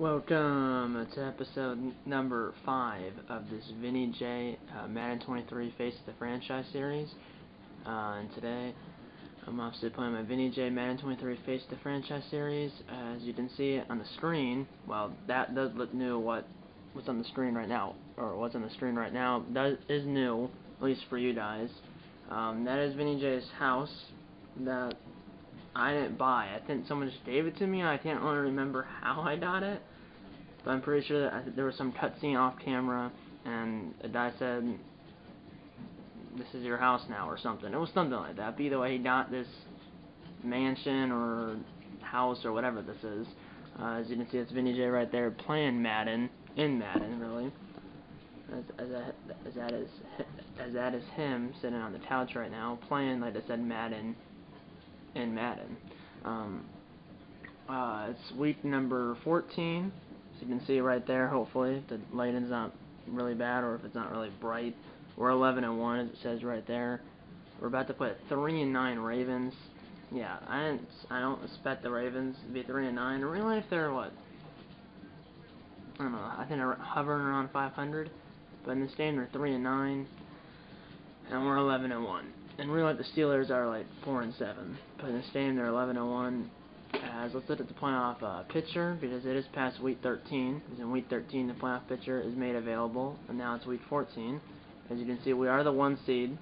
Welcome to episode number 5 of this Vinny J uh, Madden 23 Face the Franchise series. Uh, and today I'm obviously playing my Vinny J Madden 23 Face the Franchise series. As you can see on the screen, well, that does look new. What what's on the screen right now, or what's on the screen right now, that is new, at least for you guys. Um, that is Vinny J's house that I didn't buy. I think someone just gave it to me. I can't really remember how I got it. But I'm pretty sure that I, there was some cutscene off camera, and a guy said, "This is your house now" or something. It was something like that. But either way, he got this mansion or house or whatever this is. Uh, as you can see, it's Vinny J right there playing Madden in Madden, really. As, as, that, as that is as that is him sitting on the couch right now playing, like I said, Madden in Madden. Um, uh, it's week number 14 you can see right there, hopefully, the lighting's not really bad or if it's not really bright. We're 11 and 1, as it says right there. We're about to put 3 and 9 Ravens. Yeah, I didn't, I don't expect the Ravens to be 3 and 9. Really, if they're what? I don't know. I think they're hovering around 500. But in game, they're 3 and 9, and we're 11 and 1. And really, the Steelers are like 4 and 7. But in this game, they're 11 and 1 as let's look at the playoff uh, picture because it is past week 13. Because in week 13 the playoff picture is made available, and now it's week 14. As you can see, we are the one seed.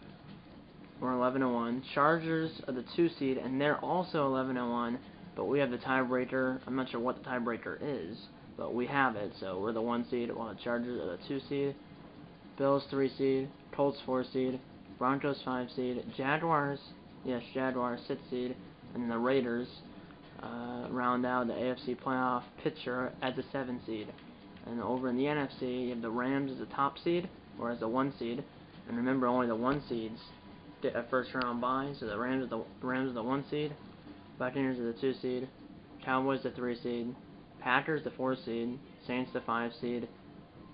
We're 11 and 1. Chargers are the two seed, and they're also 11 and 1. But we have the tiebreaker. I'm not sure what the tiebreaker is, but we have it. So we're the one seed, while the Chargers are the two seed. Bills three seed. Colts four seed. Broncos five seed. Jaguars, yes, Jaguars six seed, and the Raiders uh, round out the AFC playoff picture as a 7 seed. And over in the NFC, you have the Rams as a top seed, or as a 1 seed. And remember, only the 1 seeds get a first round bye, so the Rams are the, Rams are the 1 seed, Buccaneers are the 2 seed, Cowboys the 3 seed, Packers the 4 seed, Saints the 5 seed,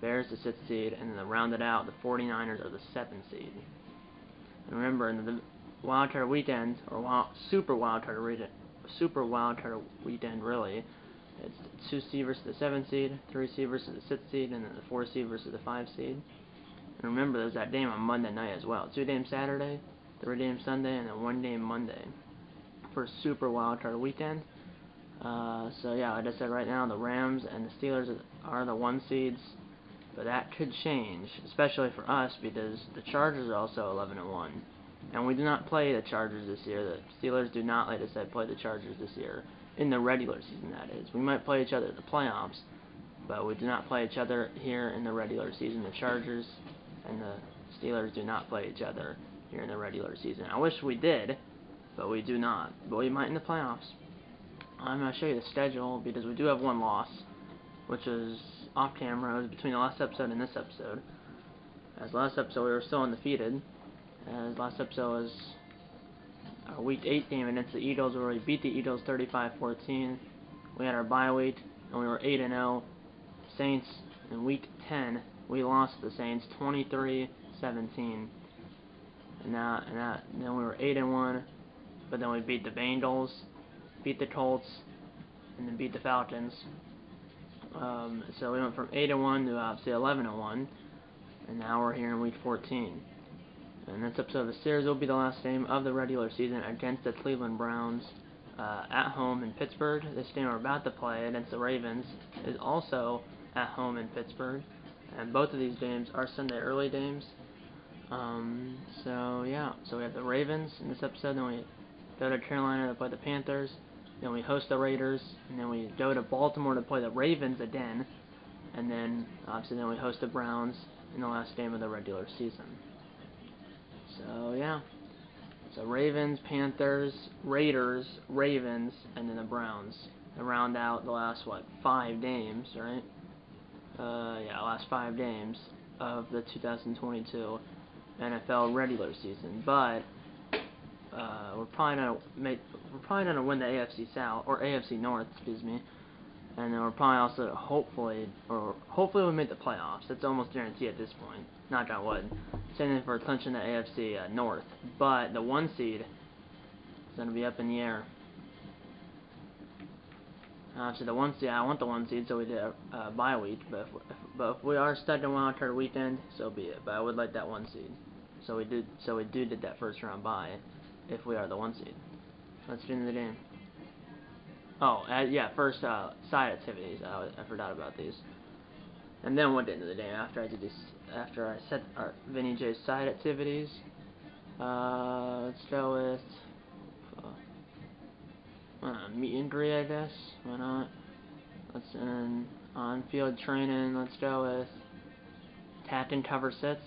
Bears the 6 seed, and then to round out, the 49ers are the 7 seed. And remember, in the wild card weekend, or wild, super wild card super wild card weekend, really. It's 2 seed versus the 7 seed, 3 seed versus the 6 seed, and then the 4 seed versus the 5 seed. And remember, there's that game on Monday night as well. 2 game Saturday, 3 game Sunday, and then 1 game Monday for super wild card weekend. Uh, so yeah, like I said, right now the Rams and the Steelers are the one seeds, but that could change, especially for us because the Chargers are also 11 and 1. And we do not play the Chargers this year. The Steelers do not, like I said, play the Chargers this year. In the regular season, that is. We might play each other in the playoffs, but we do not play each other here in the regular season. The Chargers and the Steelers do not play each other here in the regular season. I wish we did, but we do not. But we might in the playoffs. I'm going to show you the schedule because we do have one loss, which is off camera. It was between the last episode and this episode. As last episode, we were still undefeated. As last episode was our week 8 game against the Eagles where we beat the Eagles 35-14. We had our bye week and we were 8 and 0. Saints in week 10 we lost the Saints 23-17. And now and that and then we were 8 and 1, but then we beat the Bengals, beat the Colts, and then beat the Falcons. Um, so we went from 8 and 1 to obviously 11 and 1, and now we're here in week 14. And this episode of the series will be the last game of the regular season against the Cleveland Browns uh, at home in Pittsburgh. This game we're about to play against the Ravens is also at home in Pittsburgh. And both of these games are Sunday early games. Um, so, yeah. So we have the Ravens in this episode. Then we go to Carolina to play the Panthers. Then we host the Raiders. And then we go to Baltimore to play the Ravens again. And then, obviously, then we host the Browns in the last game of the regular season. So yeah. So Ravens, Panthers, Raiders, Ravens, and then the Browns. To round out the last what five games, right? Uh, yeah, last five games of the 2022 NFL regular season. But uh, we're probably gonna make we're probably gonna win the AFC South or AFC North, excuse me. And then we're probably also hopefully or hopefully we'll make the playoffs. That's almost guaranteed at this point. Knock on wood standing for clinching the AFC uh, North. But the one seed is going to be up in the air. Obviously, the one seed, I want the one seed, so we did a uh, bye week. But if, if, but if we are stuck in wild card weekend, so be it. But I would like that one seed. So we did. So we do did that first round bye, if we are the one seed. Let's get into the game. Oh, uh, yeah. First uh, side activities. I, I forgot about these. And then went into the game after I did this. After I set our Vinny J's side activities. Uh, let's go with uh, meet and greet, I guess. Why not? Let's end on-field training. Let's go with tap and cover sets.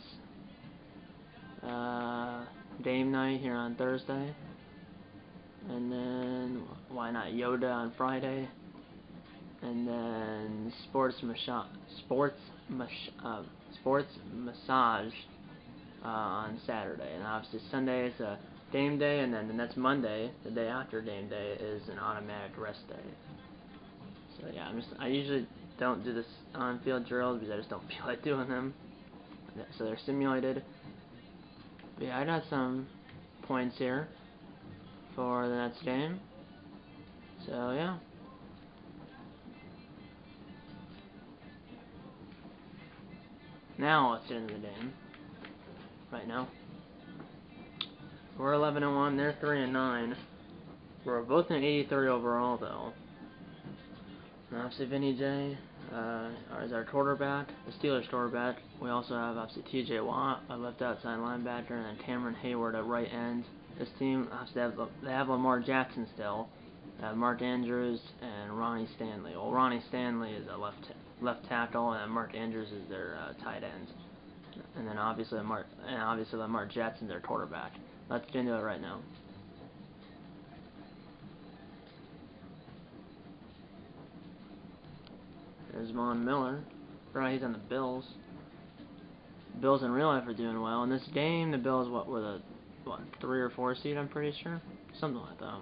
Uh, game night here on Thursday. And then, why not Yoda on Friday? And then sports massage, sports mas uh, sports massage uh, on Saturday. And obviously Sunday is a game day, and then the next Monday, the day after game day, is an automatic rest day. So yeah, I'm just I usually don't do this on-field drills because I just don't feel like doing them. So they're simulated. But yeah, I got some points here for the next game. So yeah. Now let's get into the game. Right now. We're 11 and 1. They're 3 and 9. We're both in 83 overall, though. Obviously, Vinny J uh, is our quarterback, the Steelers quarterback. We also have obviously T.J. Watt, a left outside linebacker, and then Cameron Heyward, at right end. This team have, they have Lamar Jackson still. They have Mark Andrews and Ronnie Stanley. Well, Ronnie Stanley is a left left tackle, and Mark Andrews is their uh, tight end. And then obviously Mark and obviously Lamar Jackson's their quarterback. Let's get into it right now. There's Von Miller. Right, he's on the Bills. Bills in real life are doing well. In this game, the Bills what were the what three or four seed? I'm pretty sure, something like that.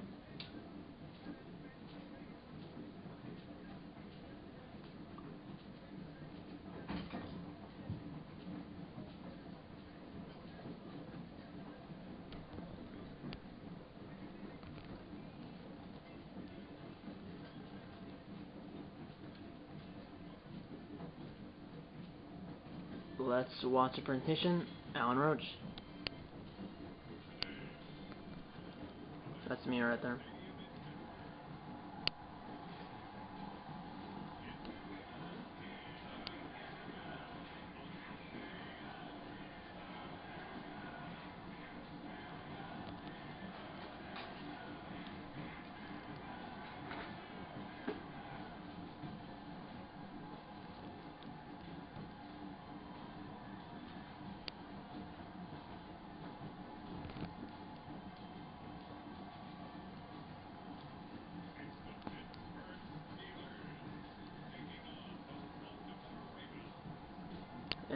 Let's watch a presentation. Alan Roach. That's me right there.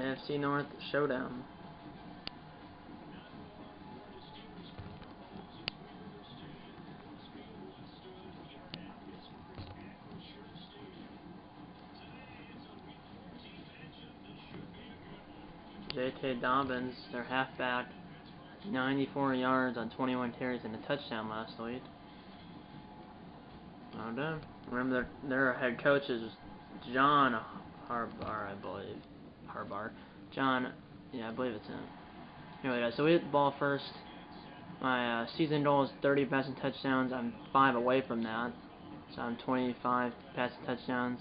NFC North Showdown. J.K. Dobbins, their halfback, 94 yards on 21 carries and a touchdown last week. Well done. Remember, their, their head coach is John Harbaugh, I believe. Harbaugh. John, yeah, I believe it's him. Anyway, so we hit the ball first. My uh, season goal is 30 passing touchdowns. I'm five away from that. So I'm 25 passing touchdowns.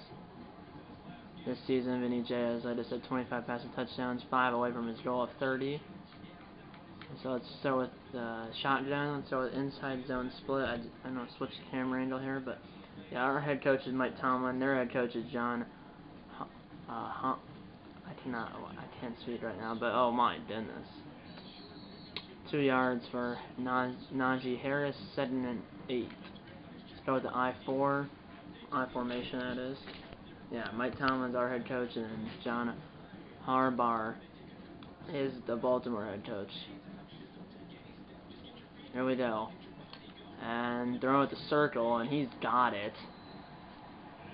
This season, Vinny J, as I just said, 25 passing touchdowns, five away from his goal of 30. So let's start with the uh, shotgun. Let's start with inside zone split. I, I know I switched the camera angle here, but yeah, our head coach is Mike Tomlin. Their head coach is John uh, cannot, I can't speak right now, but oh my goodness. Two yards for Naj Najee Harris, seven and eight. Let's go with the I-4, I formation that is. Yeah, Mike Tomlin's our head coach, and John Harbaugh is the Baltimore head coach. Here we go. And throw it the circle, and he's got it.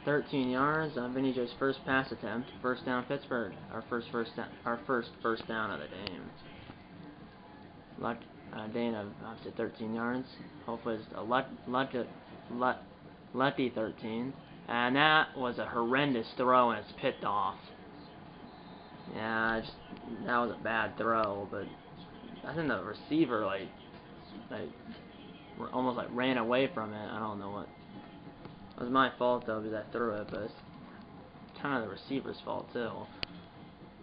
13 yards on Vinny J's first pass attempt. First down Pittsburgh. Our first first down, our first first down of the game. Luck uh, Dana obviously 13 yards. Hopefully it's a luck, luck, luck, lucky 13. And that was a horrendous throw, and it's picked off. Yeah, just, that was a bad throw, but I think the receiver, like, like, almost, like, ran away from it. I don't know what. It was my fault, though, because I threw it, but it's kind of the receiver's fault, too.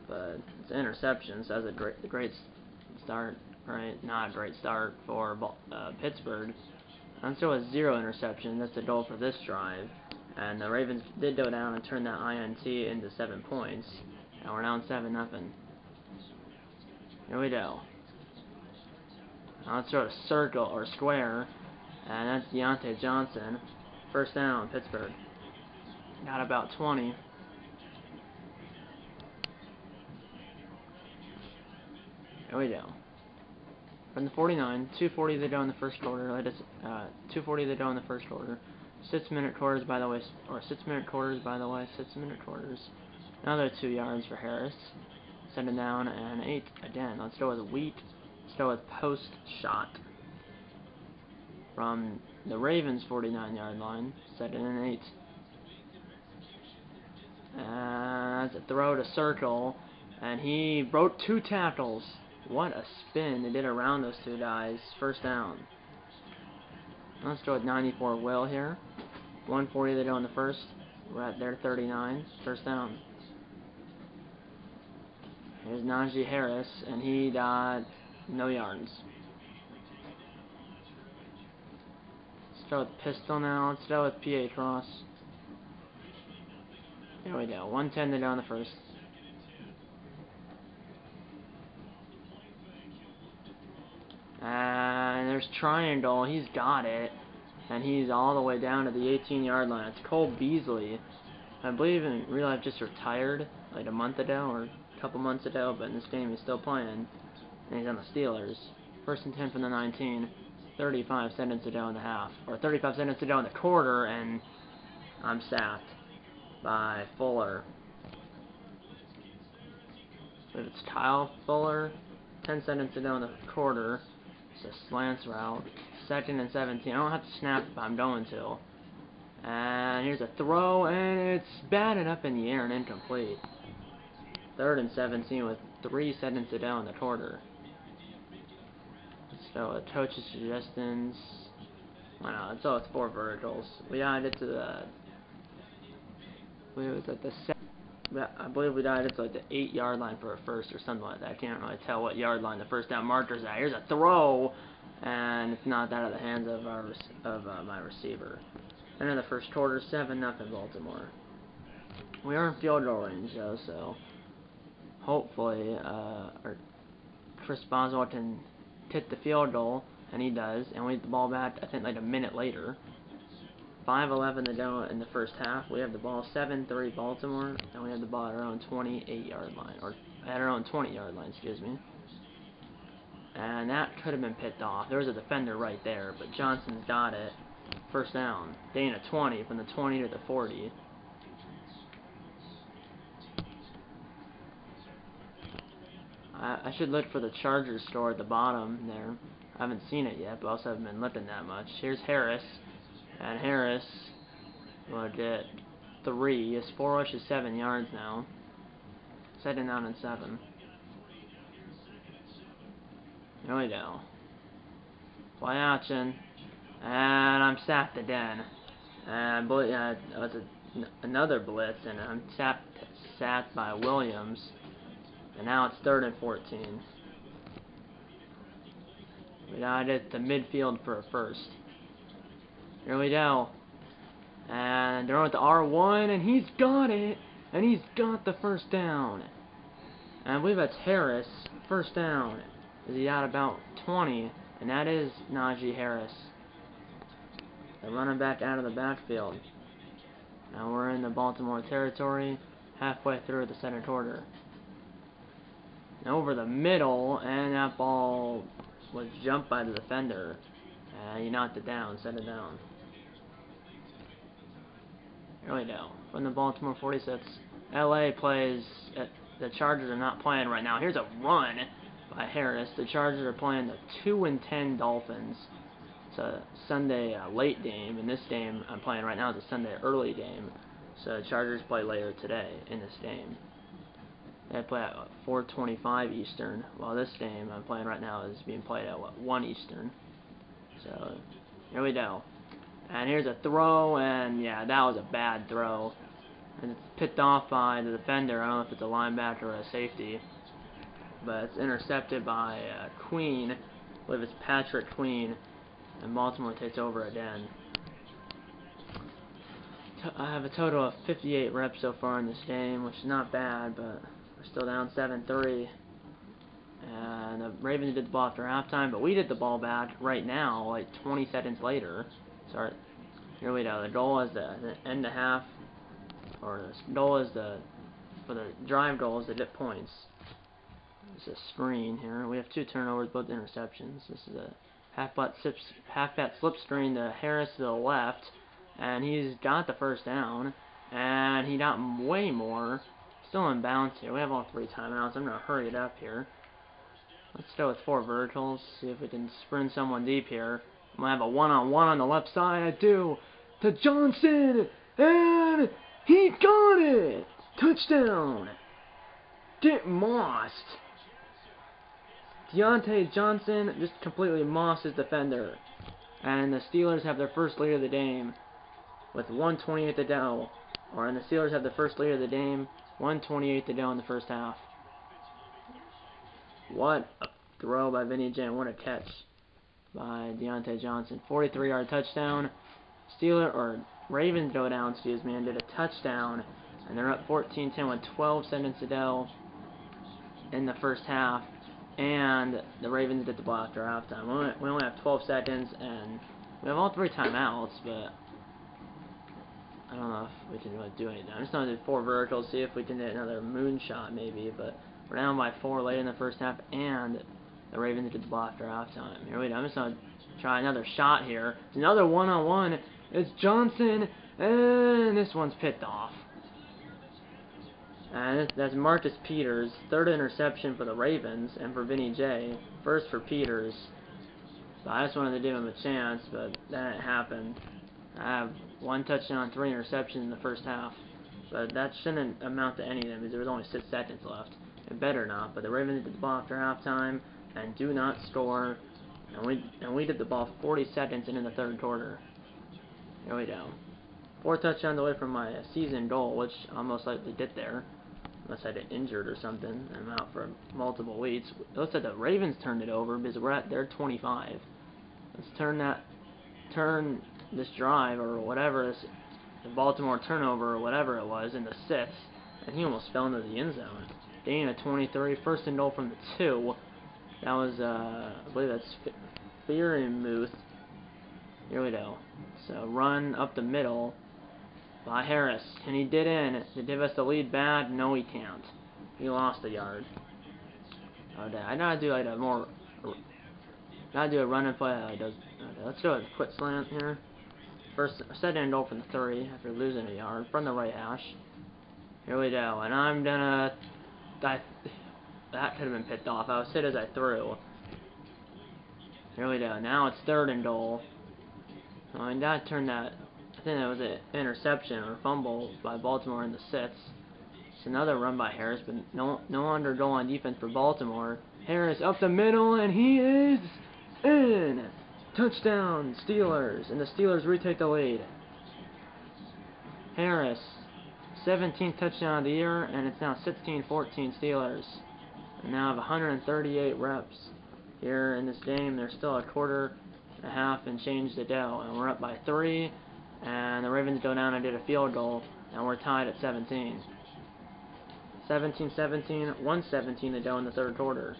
But it's an interception, so that's a great, great start, right? Not a great start for uh, Pittsburgh. And so a zero interception. That's the goal for this drive. And the Ravens did go down and turn that INT into seven points. And we're down seven nothing. Here we go. Now let's throw a circle or square. And that's Diontae Johnson. First down, Pittsburgh. Got about 20. Here we go. From the 49, 240 they go in the first quarter. uh, 240 they go in the first quarter. Six minute quarters, by the way, or six minute quarters, by the way, six minute quarters. Another two yards for Harris. Second down and eight again. Let's go with wheat. Let's go with post shot. From the Ravens 49 yard line. Second and eight. Uh, and that's a throw to circle. And he broke two tackles. What a spin they did around those two guys. First down. Let's go with 94 Will here. 140 they do in the first. We're at their 39. First down. Here's Najee Harris, and he got no yards. Go with pistol now. Let's start with PA cross. Here we go. 110 they do in the first. Uh, and there's triangle. He's got it. And he's all the way down to the 18 yard line. It's Cole Beasley. I believe in real life just retired like a month ago or a couple months ago, but in this game he's still playing. And he's on the Steelers. First and 10 from the 19. 35 seconds to go in the half. Or 35 seconds to go in the quarter, and I'm sacked by Fuller. It's Kyle Fuller. 10 seconds to go in the quarter. It's a slants route. Second and 17. I don't have to snap if I'm going to. And here's a throw, and it's batted up in the air and incomplete. Third and 17 with three seconds to go in the quarter. So, a coach's suggestions. No, it's all it's four Virgils. We added to the. We was at the I believe we died. It's like the eight yard line for a first or something like that. I can't really tell what yard line the first down marker's at. Here's a throw, and it's not out of the hands of our of uh, my receiver. And in the first quarter, seven nothing Baltimore. We are in field goal range though, so hopefully uh, Chris Boswell can hit the field goal, and he does, and we get the ball back. I think like a minute later. 5-11 to go in the first half. We have the ball 7-3 Baltimore, and we have the ball at our own 28-yard line, or at our own 20-yard line, excuse me. And that could have been picked off. There was a defender right there, but Johnson's got it. First down. Of 20 from the 20 to the 40. I, I should look for the Chargers store at the bottom there. I haven't seen it yet, but also haven't been looking that much. Here's Harris. And Harris will get three. His four rushes seven yards now. Second down and seven. Here we go. Play action. And I'm sacked again. And uh, was a, another blitz, and I'm sacked by Williams. And now it's third and 14. We got it the midfield for a first. Here we go. And they're on the R1, and he's got it. And he's got the first down. And I believe that's Harris. First down. Is he at about 20? And that is Najee Harris. They're running back out of the backfield. Now we're in the Baltimore territory, halfway through the second quarter. Over the middle, and that ball was jumped by the defender. And he knocked it down, set it down. We go. From the Baltimore 46. LA plays. At, the Chargers are not playing right now. Here's a run by Harris. The Chargers are playing the 2 and 10 Dolphins. it's a Sunday uh, late game, and this game I'm playing right now is a Sunday early game. So the Chargers play later today in this game. They play at 4:25 Eastern, while this game I'm playing right now is being played at what 1 Eastern. So here we go. And here's a throw, and yeah, that was a bad throw. And it's picked off by the defender. I don't know if it's a linebacker or a safety, but it's intercepted by uh, Queen. I believe it's Patrick Queen, and Baltimore takes over again. I have a total of 58 reps so far in this game, which is not bad, but we're still down 7-3. And the Ravens did the ball after halftime, but we did the ball back right now, like 20 seconds later. Sorry, here we go. The goal is the, the end of half, or the goal is the for the drive goal is the dip points. It's a screen here. We have two turnovers, both interceptions. This is a half bat slip, half slip screen to Harris to the left and he's got the first down, and he got way more. Still in bounds here. We have all three timeouts. I'm going to hurry it up here. Let's go with four verticals, see if we can sprint someone deep here. I'm going to have a one-on-one -on, -one on the left side. I do. To Johnson, and he got it! Touchdown! Get mossed! Diontae Johnson just completely mossed his defender. And the Steelers have their first lead of the game with 128 to go. Or and the Steelers have the first lead of the game, 128 to go in the first half. What a throw by Vinny J. What a catch by Diontae Johnson. 43-yard touchdown. Steeler or Ravens go down, excuse me, and did a touchdown. And they're up 14-10 with 12 seconds to go in the first half. And the Ravens get the ball after halftime. We only have 12 seconds, and we have all three timeouts, but I don't know if we can really do anything. I'm just going to do four verticals, see if we can hit another moonshot maybe, but we're down by four late in the first half, and the Ravens did the ball after halftime. Here we go. I'm just going to try another shot here. It's another one-on-one. -on -one. It's Johnson, and this one's picked off. And that's Marcus Peters, third interception for the Ravens, and for Vinny J. First for Peters. So I just wanted to give him a chance, but that didn't. I have one touchdown, three interceptions in the first half. But that shouldn't amount to anything because there was only six seconds left. It better not. But the Ravens did the ball after halftime and do not score. And we and we did the ball 40 seconds into the third quarter. Here we go. Four touchdowns away from my season goal, which I most likely did there. Unless I get injured or something. I'm out for multiple weeks. Looks like the Ravens turned it over because we're at their 25. Let's turn that turn this drive or whatever, this the Baltimore turnover or whatever it was in the sixth, and he almost fell into the end zone. Gain a 23, first and goal from the two. That was, uh, I believe that's Freiermuth. Here we go. So run up the middle by Harris, and he did in to give us the lead back. No, he can't. He lost a yard. Okay, I gotta do like a more, gotta do a run and play. Uh, does, okay, let's go with quick slant here. First, set and goal from the 30 after losing a yard from the right hash. Here we go, and I'm gonna. That that could have been picked off. I was hit as I threw. Here we go. Now it's third and goal. Oh, and that turned that. I think that was an interception or fumble by Baltimore in the sixth. It's another run by Harris, but no no under goal on defense for Baltimore. Harris up the middle, and he is in. Touchdown, Steelers, and the Steelers retake the lead. Harris, 17th touchdown of the year, and it's now 16-14 Steelers. And now have 138 reps here in this game. There's still a quarter and a half and change to go, and we're up by three. And the Ravens go down and did a field goal, and we're tied at 17. 17-17, 117 to go in the third quarter.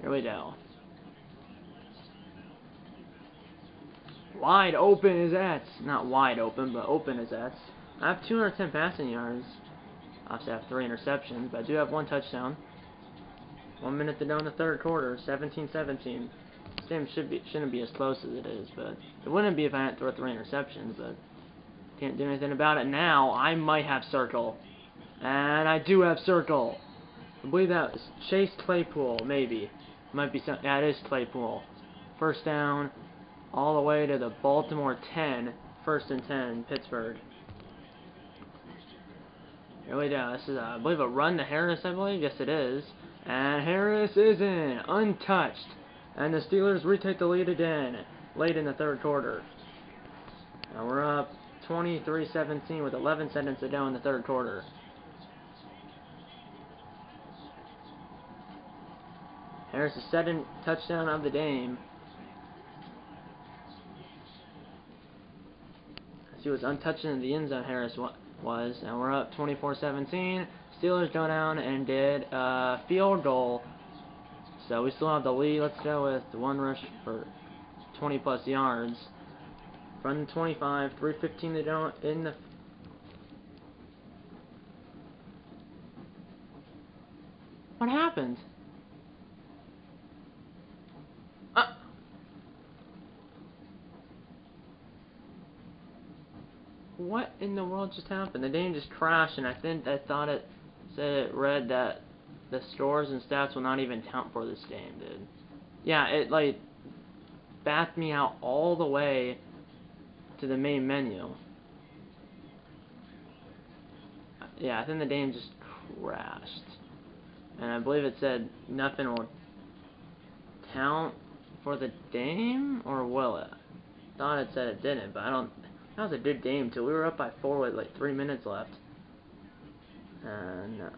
Here we go. Wide open is that. Not wide open, but open as that. I have 210 passing yards. I have three interceptions, but I do have one touchdown. One minute to go in the third quarter, 17-17. This game should be shouldn't be as close as it is, but it wouldn't be if I hadn't thrown three interceptions. But can't do anything about it now. I might have circle, and I do have circle. I believe that was Chase Claypool, maybe. Might be some. Yeah, it is Claypool. First down. All the way to the Baltimore 10, first and 10, Pittsburgh. Here we go. This is, uh, I believe, a run to Harris, I believe. Yes, it is. And Harris is in, untouched. And the Steelers retake the lead again, late in the third quarter. Now we're up 23-17 with 11 seconds to go in the third quarter. Harris' second touchdown of the game. He was untouched in the end zone, Harris was. And we're up 24-17. Steelers go down and did a field goal. So we still have the lead. Let's go with one rush for 20 plus yards. From 25, 315 to go in the What happened? What in the world just happened? The game just crashed, and I think I thought it said it read that the scores and stats will not even count for this game, dude. Yeah, it like backed me out all the way to the main menu. Yeah, I think the game just crashed. And I believe it said nothing will count for the game, or will it? Thought it said it didn't, but I don't that was a good game too. We were up by four with like three minutes left. And uh,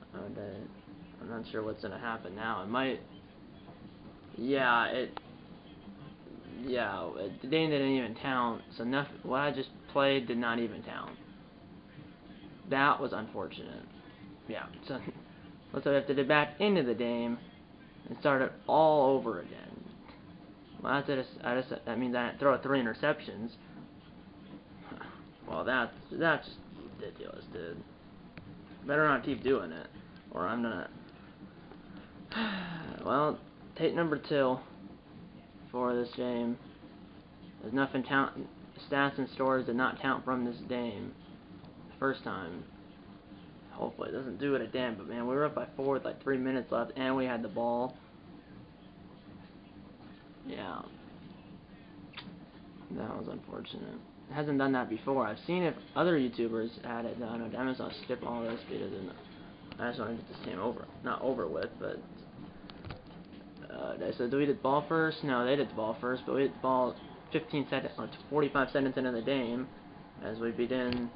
I'm not sure what's gonna happen now. It might. Yeah, it. Yeah, the game didn't even count. So nothing. What I just played did not even count. That was unfortunate. Yeah. So let's have to get back into the game and start it all over again. Well, that's it. I just, that means I throw three interceptions. Well, that's that's ridiculous, dude. Better not keep doing it, or I'm gonna. well, take number two for this game. There's nothing count. Stats and stores did not count from this game. The First time. Hopefully it doesn't do it again, but man, we were up by four with like three minutes left, and we had the ball. Yeah. That was unfortunate hasn't done that before. I've seen if other YouTubers had it done. I'm just gonna skip all this because I just want to get this game over, not over with, but. Uh, so do we did ball first? No, they did the ball first, but we did ball 15 seconds or 45 seconds into the game as we begin.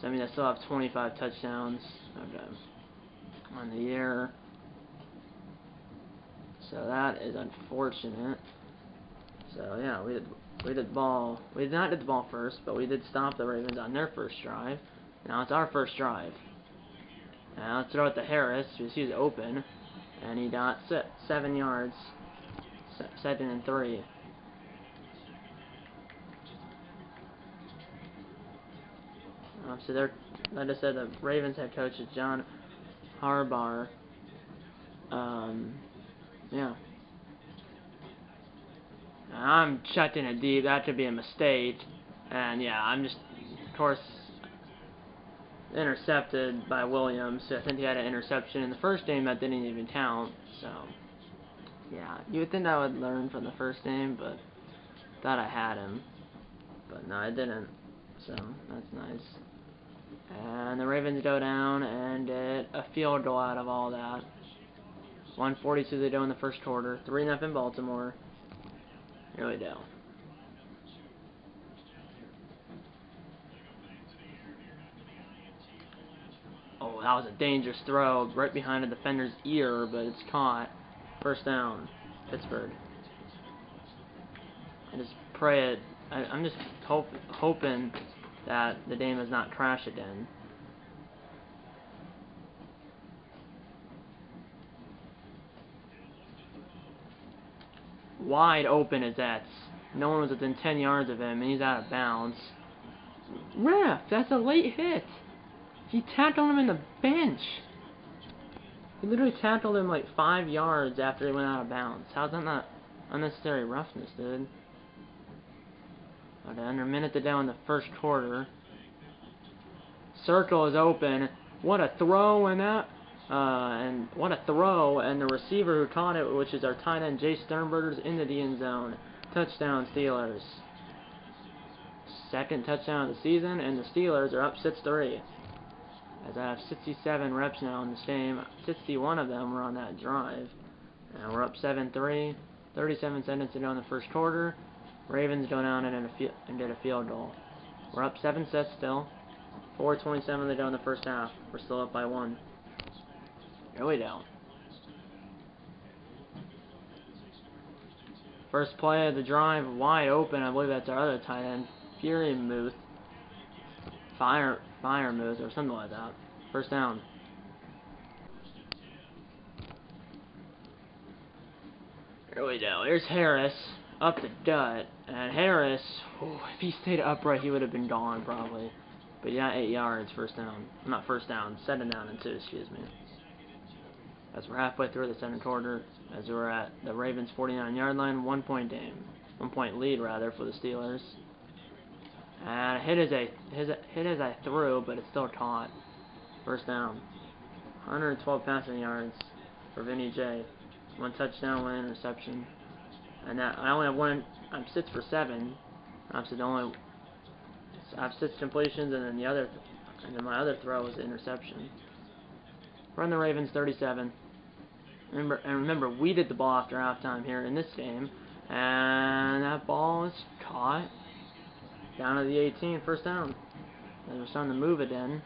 So I mean, I still have 25 touchdowns. On the year. So that is unfortunate. So yeah, we did we did the ball. We did not did the ball first, but we did stop the Ravens on their first drive. Now it's our first drive. Now let's throw it to Harris because he's open, and he got seven yards, second and three. Um, so they're, like I said, the Ravens head coach is John Harbaugh. Um, yeah. I'm chucking it deep. That could be a mistake. And yeah, I'm just, of course, intercepted by Williams. I think he had an interception in the first game that didn't even count. So, yeah, you would think I would learn from the first game, but thought I had him. But no, I didn't. So, that's nice. And the Ravens go down and get a field goal out of all that. 142 they do in the first quarter. 3 nothing Baltimore. Really do. Oh, that was a dangerous throw right behind the defender's ear, but it's caught. First down, Pittsburgh. I just pray it. I, am just hope, hoping that the game does not crash again. Wide open as that. No one was within 10 yards of him, and he's out of bounds. Ref, that's a late hit. He tackled him in the bench. He literally tackled him like five yards after he went out of bounds. How's that not unnecessary roughness, dude? Okay, under a minute to down in the first quarter. Circle is open. What a throw in that uh, and what a throw, and the receiver who caught it, which is our tight end, Jace Sternberger's into the end zone. Touchdown, Steelers. second touchdown of the season, and the Steelers are up 6-3. As I have 67 reps now in this game, 61 of them were on that drive. And we're up 7-3, 37 seconds to go in the first quarter. Ravens go down and, and did a field goal. We're up 7 sets still. 4.27 to go in the first half. We're still up by 1. We go. First play of the drive, wide open. I believe that's our other tight end, Freiermuth. Fire, Freiermuth, or something like that. First down. Here we go. Here's Harris up the gut, and Harris, oh, if he stayed upright, he would have been gone probably. But yeah, eight yards, first down. Not first down, second down and two, excuse me. As we're halfway through the second quarter, as we're at the Ravens' 49-yard line, one point game, one point lead rather for the Steelers. And hit as a hit as I threw, but it's still caught. First down. 112 passing yards for Vinny J. One touchdown, one interception. And that I only have one. I'm six for seven. I'm the only. I have six completions, and then the other, and then my other throw was an interception. Run the Ravens 37. Remember, and remember, we did the ball after halftime here in this game, and that ball is caught down to the 18, first down. As we're starting to move it in.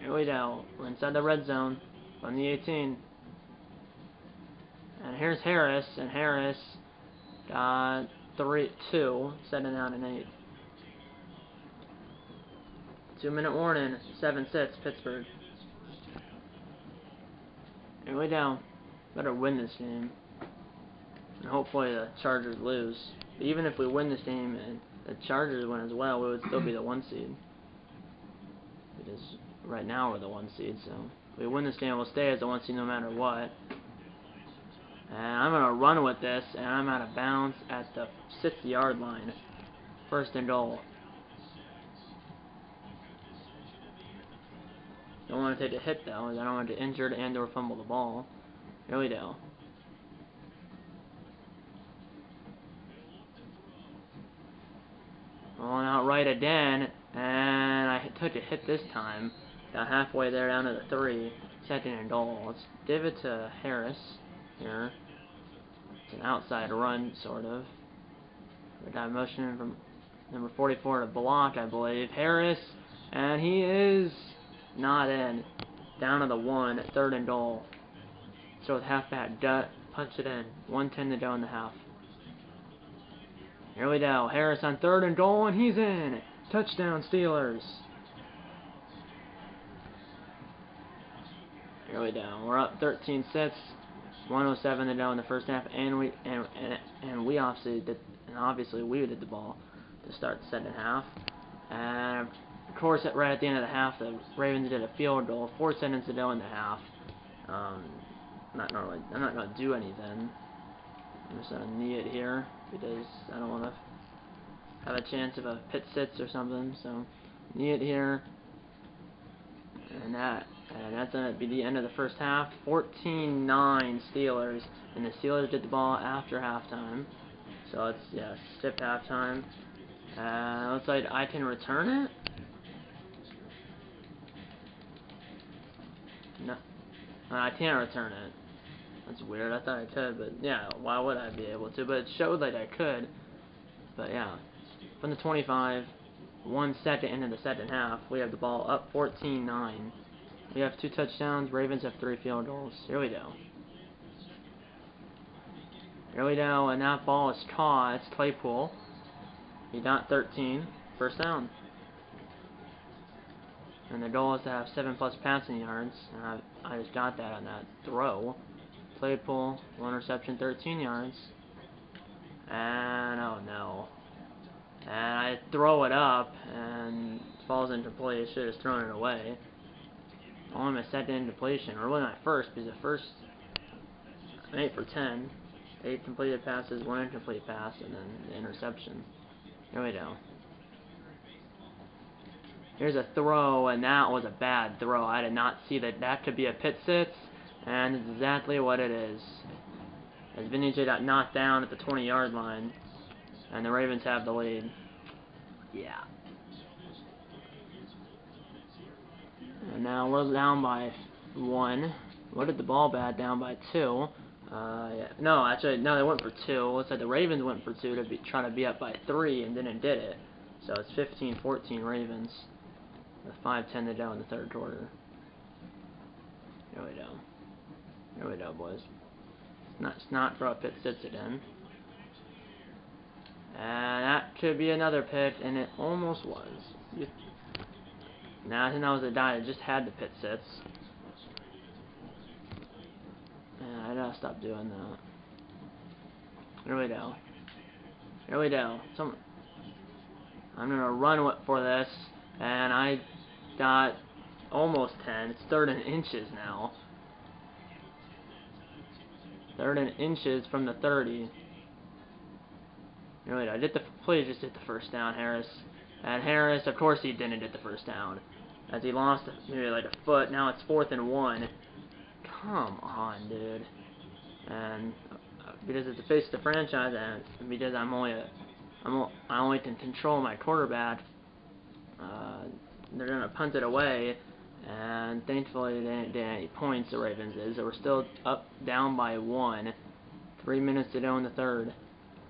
Here we go. We're inside the red zone on the 18. And here's Harris, and Harris got three, two, setting down an eight. Two minute warning, 7-6, Pittsburgh. Here we down. Better win this game. And hopefully the Chargers lose. But even if we win this game and the Chargers win as well, we would still be the one seed. Because right now we're the one seed, so if we win this game, we'll stay as the one seed no matter what. And I'm going to run with this, and I'm out of bounds at the 60 yard line. First and goal. Don't want to take a hit though, I don't want to injure and or fumble the ball. Really go. Rolling out right again, and I took a hit this time. Got halfway there down to the three. Second and goal. Let's give it to Harris here. It's an outside run, sort of. We got motion from number 44 to block, I believe. Harris, and he is not in. Down to the one, third and goal. So with halfback, gut, punch it in. 110 to go in the half. Here we go. Harris on third and goal, and he's in. Touchdown, Steelers. Here we go. We're up 13 sets. 107 to go in the first half, and we and and, and we obviously did, and obviously we did the ball to start the second half. And of course, right at the end of the half, the Ravens did a field goal, four seconds to go in the half. Um, not normally, I'm not gonna do anything. I'm just gonna knee it here because I don't want to have a chance of a pick six or something. So knee it here, and that, and that's gonna be the end of the first half. 14-9 Steelers, and the Steelers did the ball after halftime. So it's yeah, stiff halftime. Uh, looks like I can return it. Uh, I can't return it. That's weird. I thought I could, but yeah, why would I be able to? But it showed like I could. But yeah. From the 25, one second into the second half, we have the ball up 14-9. We have two touchdowns. Ravens have three field goals. Here we go. Here we go, and that ball is caught. It's Claypool. He got 13. First down. And the goal is to have 7 plus passing yards. And I, I just got that on that throw. Claypool, one reception, 13 yards. And, oh no. And I throw it up, and falls incomplete. I should have thrown it away. Only my second incompletion, or really my first, because the first, I'm 8 for 10. 8 completed passes, 1 incomplete pass, and then the interception. Here we go. Here's a throw, and that was a bad throw. I did not see that that could be a pick six, and it's exactly what it is. as Vinny J got knocked down at the 20 yard line. And the Ravens have the lead. Yeah. And now we're down by one. What did the ball bat down by two? Uh, yeah. No, actually, no, they went for two. Looks like the Ravens went for two to be trying to be up by three, and then it did it. So it's 15-14 Ravens. With 5-10 to go in the third quarter. Here we go. Here we go, boys. It's not, it's not throw a pick six it in. And that could be another pit, and it almost was. Now I think that was a die that just had the pick six. Yeah, I gotta stop doing that. Here we go. Here we go. Some. I'm gonna run for this, and I got almost 10. It's third and inches now. Third and inches from the 30. Really, I did the please just hit the first down, Harris. And Harris, of course, he didn't hit the first down, as he lost maybe like a foot. Now it's fourth and one. Come on, dude. And uh, because it's the face of the franchise, and because I'm only a, I'm I only can control my quarterback. Uh, they're gonna punt it away, and thankfully they didn't get any points. The Ravens is. They were still up, down by one. Three minutes to go in the third.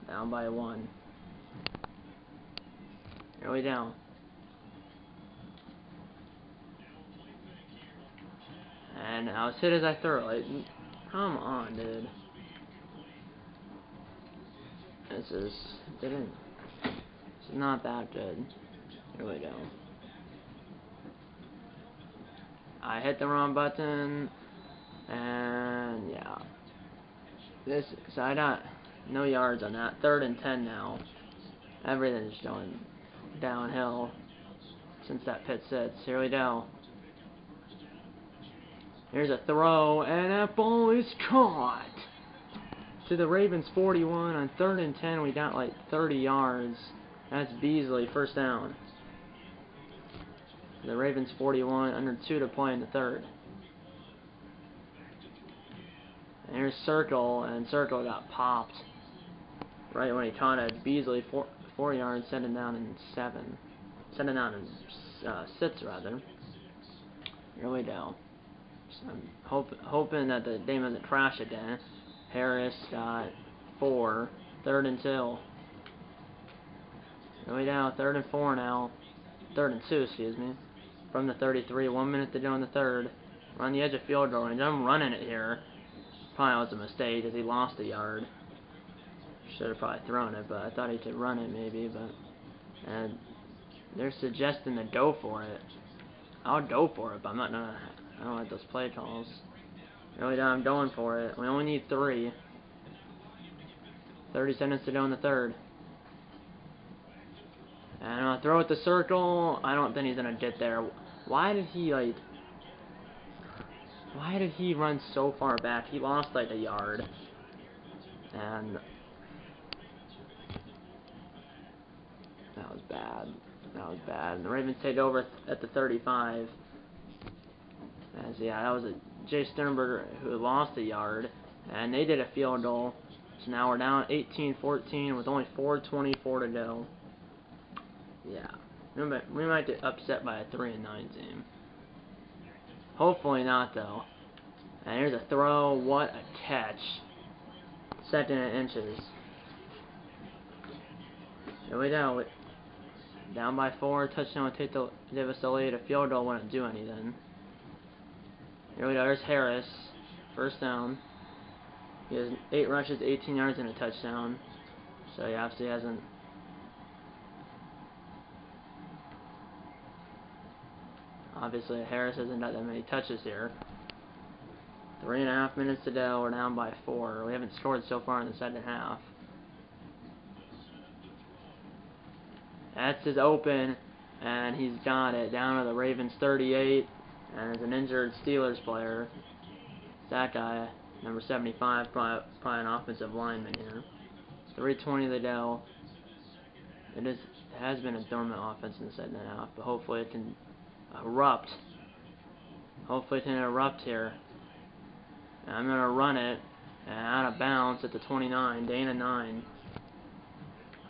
Down by one. Really down. And I was hit as I throw it. Come on, dude. This is didn't. It's not that good. Here we go. I hit the wrong button, and yeah. This so I got no yards on that. Third and ten now. Everything's going downhill since that pick six. Here we go. Here's a throw, and that ball is caught. To the Ravens 41 on third and 10, we got like 30 yards. That's Beasley, first down. The Ravens 41, under 2 to play in the third. And here's Circle, and Circle got popped right when he caught it. Beasley, four, four yards, sending down in seven. sending down in uh, six, rather. Really down. So I'm hope, hoping that the game doesn't crash again. Harris got four, third and two. Really down. Third and four now. Third and two, excuse me. From the 33. One minute to go in the third. We're on the edge of field goal range. I'm running it here. Probably was a mistake because he lost a yard. Should have probably thrown it, but I thought he could run it maybe. But and they're suggesting to go for it. I'll go for it, but I'm not gonna. I don't like those play calls. Really, I'm going for it. We only need three. 30 seconds to go in the third. And I'm gonna throw it the circle. I don't think he's gonna get there. Why did he like? Why did he run so far back? He lost like a yard. And that was bad. That was bad. And the Ravens take over at the 35. As yeah, that was a Jace Sternberger who lost a yard, and they did a field goal. So now we're down 18-14 with only 4:24 to go. Yeah, we might, we might get upset by a three and nine team. Hopefully not though. And here's a throw. What a catch! Second and inches. Here we go. Down by four. Touchdown would take the give us the lead. A field goal wouldn't do anything. Here we go. There's Harris. First down. He has eight rushes, 18 yards, and a touchdown. So he obviously hasn't. Obviously, Harris hasn't got that many touches here. Three and a half minutes to go. We're down by four. We haven't scored so far in the second half. That's his open, and he's got it down to the Ravens 38. And there's an injured Steelers player. That guy, number 75, probably, probably an offensive lineman here. 320 the Dell. It is has been a dormant offense in the second half, but hopefully it can erupt. Hopefully it can erupt here. And I'm gonna run it, out of bounds at the 29. Dana 9.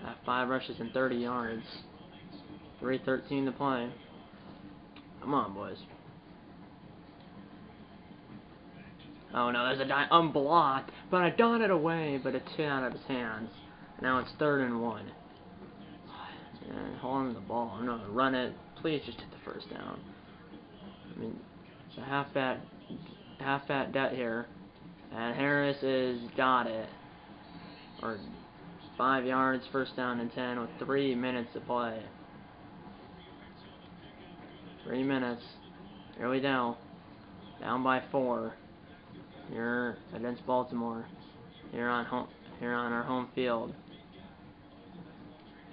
At 5 rushes and 30 yards. 3.13 to play. Come on, boys. Oh no, there's a unblocked, but I dotted away, but it's hit out of his hands. Now it's third and one. And hold on to the ball. No, run it. Please just hit the first down. I mean, it's a half bat, half bat debt here, and Harris is got it, or five yards, first down and ten with three minutes to play. Three minutes. Here we go. Down by four. Here against Baltimore. Here on home. Here on our home field.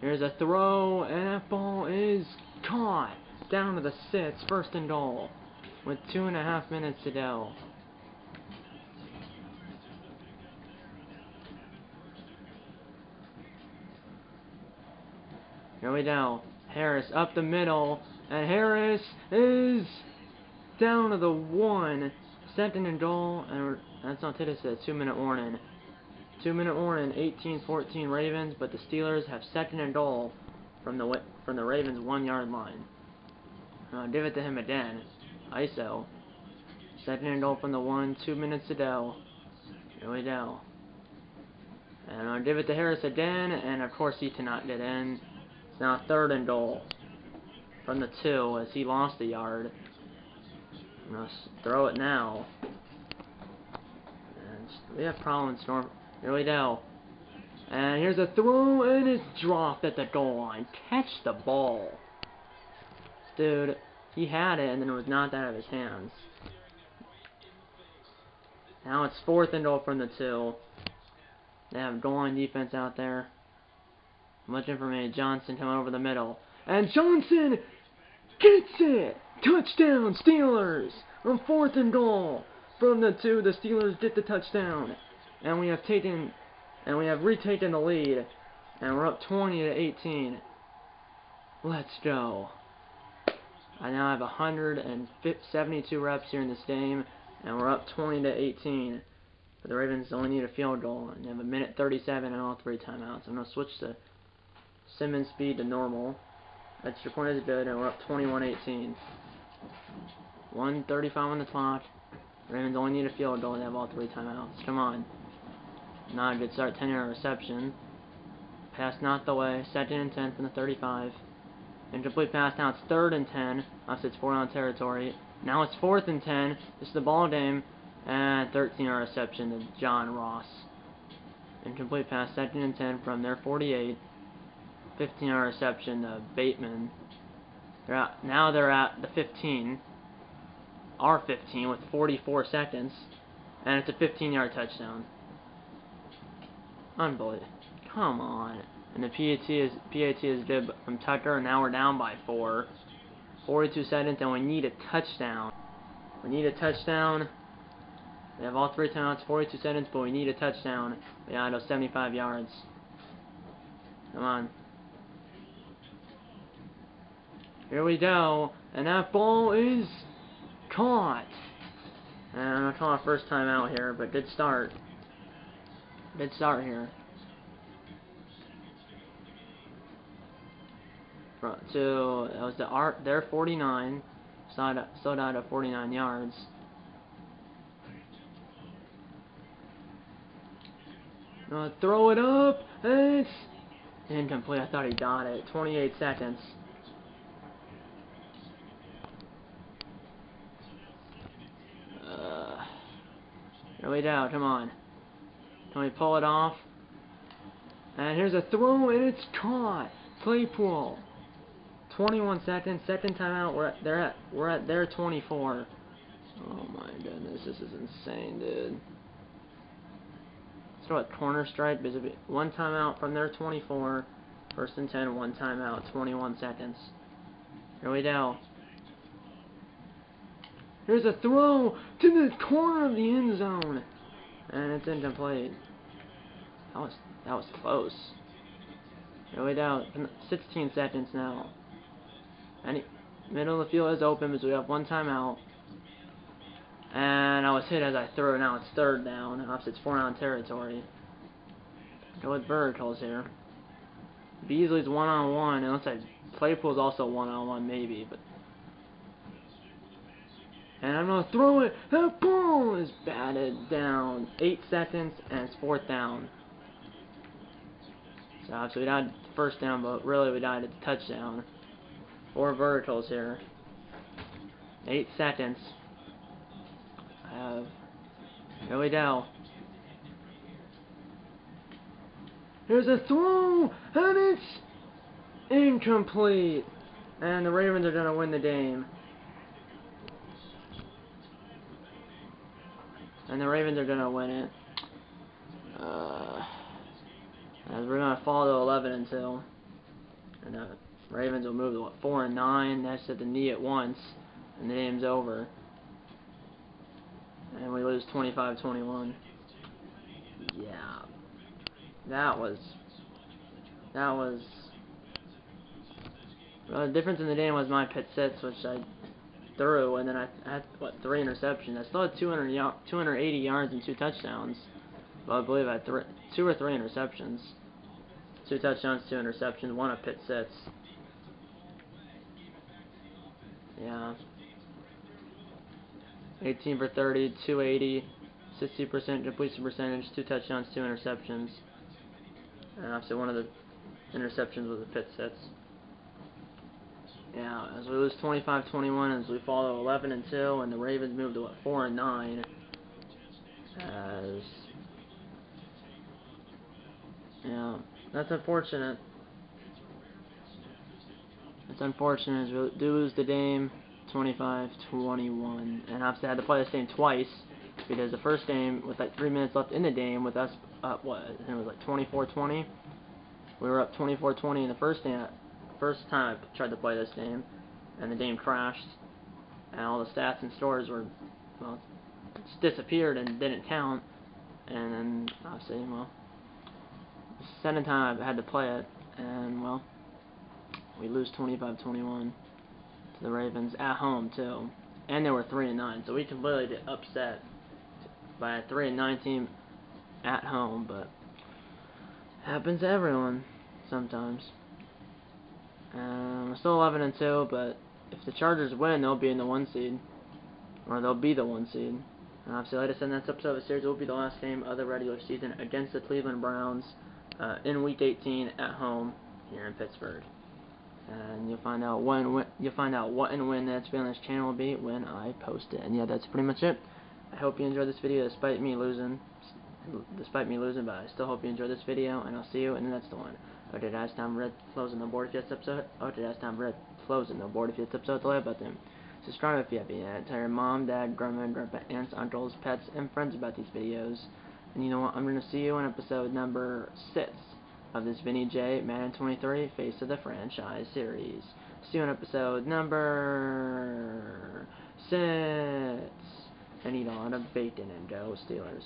Here's a throw, and that ball is caught down to the sits, first and goal, with two and a half minutes to go. Here we go. Harris up the middle, and Harris is down to the one. Second and goal, and that's not it, it's a two minute warning. Two minute warning, 18-14 Ravens, but the Steelers have second and goal from the from the Ravens one yard line. Uh, give it to him again. ISO. Second and goal from the one, two minutes to go. Here we go. And I'll give it to Harris again, and of course he cannot get in. It's now third and goal from the two as he lost a yard. I'm gonna throw it now. And we have problems, Storm. Here we go. And here's a throw, and it's dropped at the goal line. Catch the ball. Dude, he had it, and then it was knocked out of his hands. Now it's fourth and goal from the two. They have goal line defense out there. Much information. Johnson coming over the middle. And Johnson gets it! Touchdown, Steelers! On fourth and goal. From the two, the Steelers get the touchdown. And we have taken, and we have retaken the lead. And we're up 20 to 18. Let's go. I now have 172 reps here in this game, and we're up 20 to 18. But the Ravens only need a field goal, and they have a minute 37 and all three timeouts. I'm going to switch to Simmons speed to normal. Extra point is good, and we're up 21-18. 135 on the clock. Ravens only need a field goal. They have all three timeouts. Come on. Not a good start. 10 yard reception. Pass not the way. Second and 10 from the 35. Incomplete pass. Now it's third and 10. Unless it's four on territory. Now it's fourth and 10. This is the ball game. And 13 yard reception to John Ross. Incomplete pass. Second and 10 from their 48. 15 yard reception to Bateman. They're now they're at the 15. Our 15 with 44 seconds. And it's a 15 yard touchdown. Unbelievable. Come on. And the PAT is PAT is good from Tucker. And now we're down by four. 42 seconds, and we need a touchdown. We need a touchdown. We have all three timeouts, 42 seconds, but we need a touchdown. Yeah, I 75 yards. Come on. Here we go. And that ball is caught. And I'm not calling a first time out here, but good start. Good start here. To that was the art their 49. Still died at 49 yards. Uh, throw it up. It's incomplete. I thought he got it. 28 seconds. Uh, here we go. Come on. Can we pull it off? And here's a throw, and it's caught. Claypool. 21 seconds. Second timeout. We're at, they're at we're at their 24. Oh my goodness, this is insane, dude. So what? Corner strike. One timeout from their 24. First and 10. One timeout. 21 seconds. Here we go. Here's a throw to the corner of the end zone. And it's incomplete. That was that was close. Here we go. 16 seconds now. Any middle of the field is open because we have one timeout. And I was hit as I threw. Now it's third down. Opposite's four down territory. Go with verticals here. Beasley's one on one. It looks like Claypool's also one on one, maybe, but. And I'm gonna throw it. That ball is batted down. Eight seconds, and it's fourth down. So obviously we died first down, but really we died at the touchdown. Four verticals here. Eight seconds. I have Billy Dell. There's a throw, and it's incomplete. And the Ravens are going to win the game. And the Ravens are going to win it. Uh, as we're going to fall to 11 until. And the Ravens will move to what, 4 and 9. That's at the knee at once. And the game's over. And we lose 25-21. Yeah. That was... That was... Well, the difference in the game was my pick six, which I threw, and then I had, what, three interceptions. I still had 200 y 280 yards and two touchdowns. I believe I had two or three interceptions. Two touchdowns, two interceptions, one of pick six. Yeah. 18 for 30, 280, 60% completion percentage, two touchdowns, two interceptions. And obviously one of the interceptions was a pick six. Yeah, as we lose 25-21, as we fall to 11 and 2, and the Ravens move to what 4 and 9. As yeah, that's unfortunate. It's unfortunate as we do lose the game. 25-21. And obviously I had to play this game twice because the first game with like three minutes left in the game with us up what it was like 24-20. We were up 24-20 in the first game. First time I tried to play this game, and the game crashed, and all the stats and scores were well just disappeared and didn't count. And then obviously well, the second time I had to play it, and well, we lose 25-21 to the Ravens at home too, and they were three and nine, so we completely get upset by a three and nine team at home, but happens to everyone sometimes. Um, still 11 and two, but if the Chargers win, they'll be in the one seed, or they'll be the one seed. And obviously, like I said, next episode of the series will be the last game of the regular season against the Cleveland Browns uh, in Week 18 at home here in Pittsburgh and you'll find out when, when you'll find out what and when that's on this channel will be when I post it. And yeah, that's pretty much it. I hope you enjoyed this video despite me losing, despite me losing, but I still hope you enjoyed this video, and I'll see you in the next one. Oh, did I time red closing the board if episode? Oh, did I time red closing the board if episode? Tell about them. Subscribe if you haven't yet. Tell your mom, dad, grandma, grandpa, aunts, uncles, pets, and friends about these videos. And you know what? I'm going to see you in episode number 6 of this Vinny J. Madden 23 Face of the Franchise series. See you on episode number 6. I need a lot of bacon and go Steelers.